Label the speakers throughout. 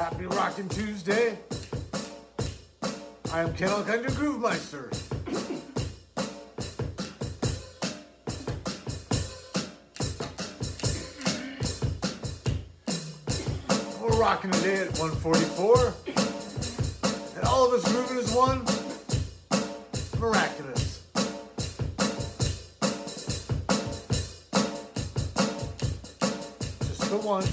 Speaker 1: Happy Rockin' Tuesday. I am Ken Alkind, your Groove Meister. We're rocking today at 144. And all of us grooving as one. Miraculous. Just the one.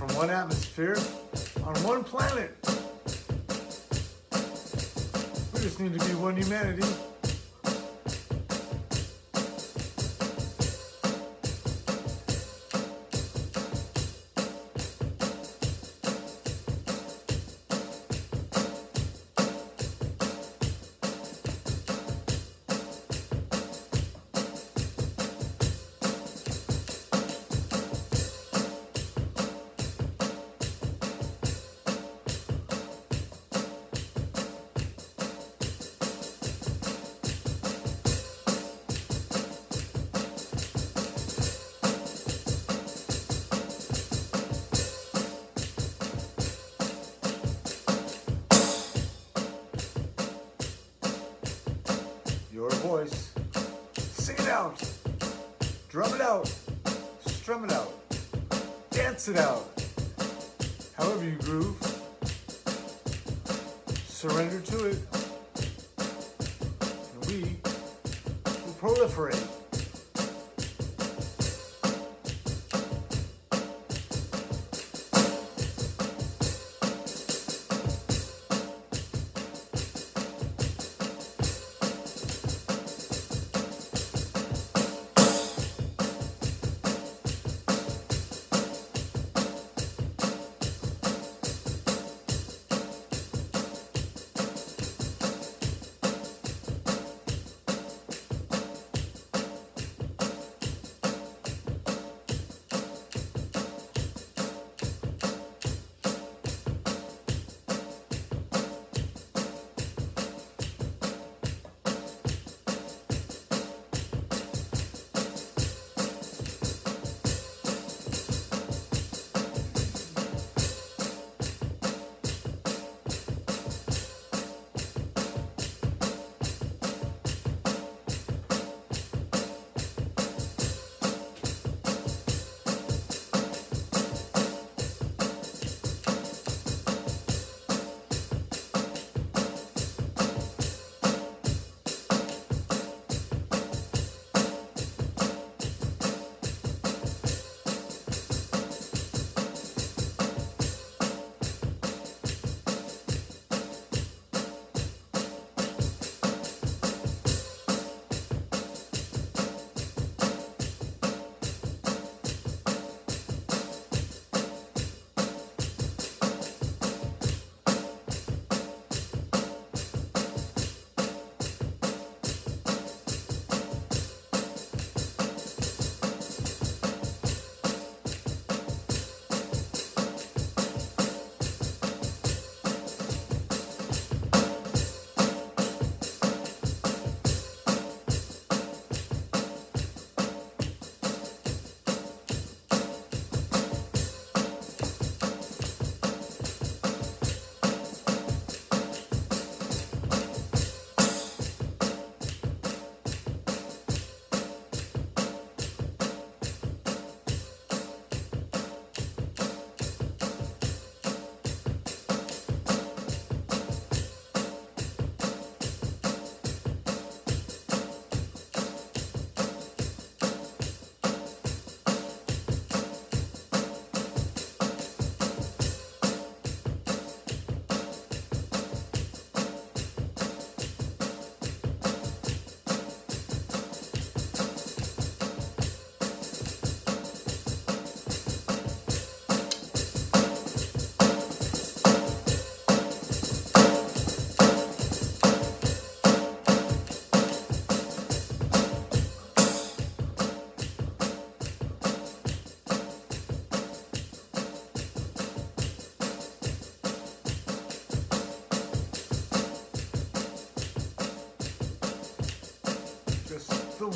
Speaker 1: From one atmosphere on one planet. We just need to be one humanity. Voice. Sing it out. Drum it out. Strum it out. Dance it out. However you groove. Surrender to it. And we will proliferate.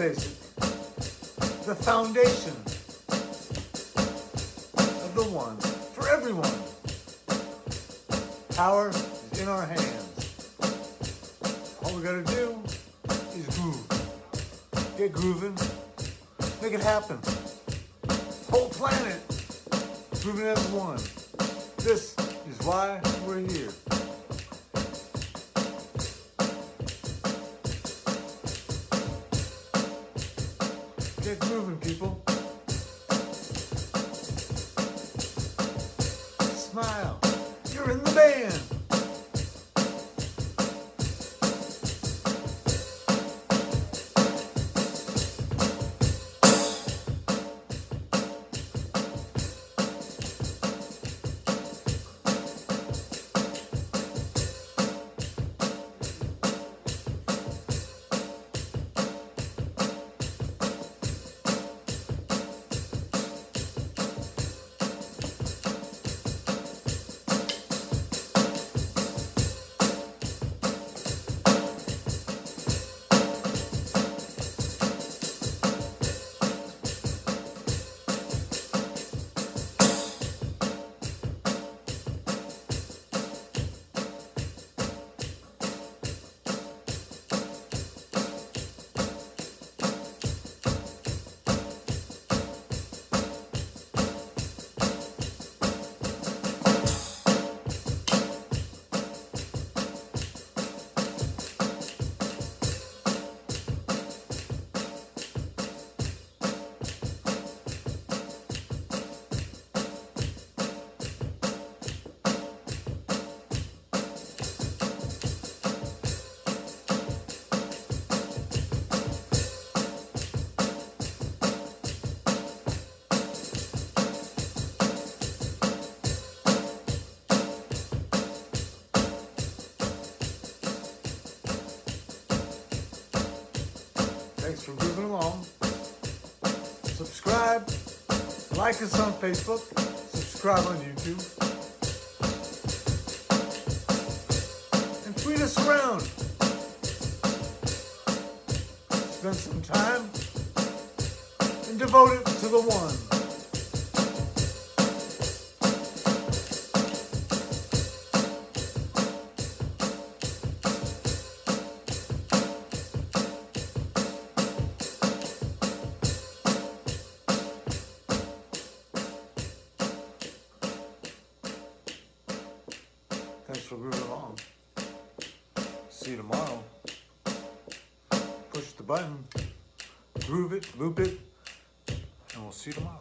Speaker 1: the foundation of the one for everyone. Power is in our hands. All we gotta do is groove. Get grooving, make it happen. Whole planet grooving as one. This is why we're here. Get grooving, people. Thanks for moving along. Subscribe. Like us on Facebook. Subscribe on YouTube. And tweet us around. Spend some time and devote it to the one. You tomorrow. Push the button, groove it, loop it, and we'll see you tomorrow.